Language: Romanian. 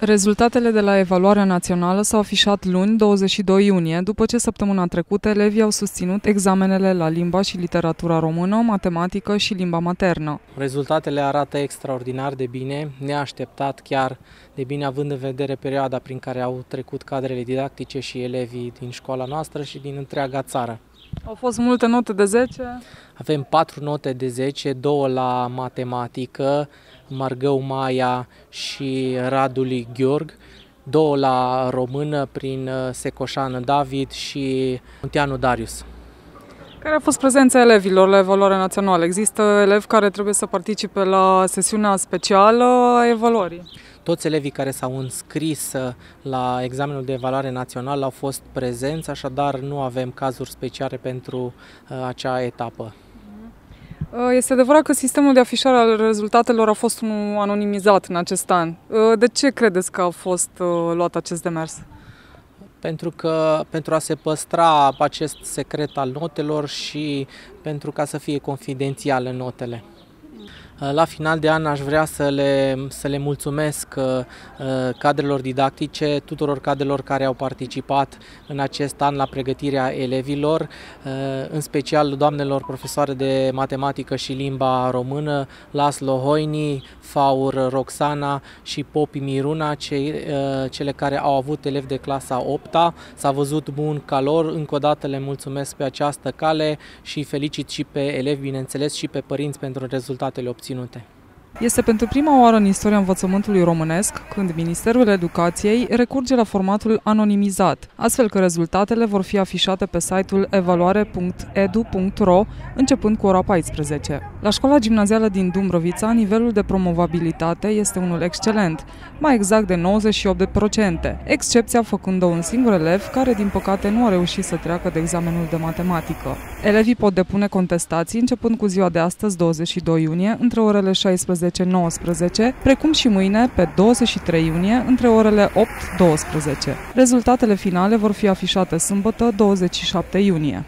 Rezultatele de la evaluarea națională s-au afișat luni, 22 iunie, după ce săptămâna trecută elevii au susținut examenele la limba și literatura română, matematică și limba maternă. Rezultatele arată extraordinar de bine, neașteptat chiar de bine, având în vedere perioada prin care au trecut cadrele didactice și elevii din școala noastră și din întreaga țară. Au fost multe note de 10? Avem 4 note de 10, două la matematică, Margău Maia și Radului Gheorg, două la română prin uh, Secoșan David și Munteanu Darius. Care a fost prezența elevilor la evaluarea națională? Există elevi care trebuie să participe la sesiunea specială a evaluării? Toți elevii care s-au înscris uh, la examenul de evaluare națională au fost prezenți, așadar nu avem cazuri speciale pentru uh, acea etapă. Uh, este adevărat că sistemul de afișare al rezultatelor a fost unul anonimizat în acest an. De ce credeți că a fost luat acest demers? pentru că pentru a se păstra acest secret al notelor și pentru ca să fie confidențiale notele. Uh, la final de an aș vrea să le, să le mulțumesc uh, uh, cadrelor didactice, tuturor cadrelor care au participat în acest an la pregătirea elevilor, în special doamnelor profesoare de matematică și limba română, Laslo Hoini, Faur Roxana și Popi Miruna, cei, cele care au avut elevi de clasa 8 -a. S-a văzut bun calor, încă o dată le mulțumesc pe această cale și felicit și pe elevi, bineînțeles, și pe părinți pentru rezultatele obținute obținute. Este pentru prima oară în istoria învățământului românesc când Ministerul Educației recurge la formatul anonimizat, astfel că rezultatele vor fi afișate pe site-ul evaluare.edu.ro începând cu ora 14. La școala gimnazială din Dumbrăvița, nivelul de promovabilitate este unul excelent, mai exact de 98%, excepția făcând un singur elev care, din păcate, nu a reușit să treacă de examenul de matematică. Elevii pot depune contestații începând cu ziua de astăzi, 22 iunie, între orele 16 19 precum și mâine, pe 23 iunie, între orele 8-12. Rezultatele finale vor fi afișate sâmbătă, 27 iunie.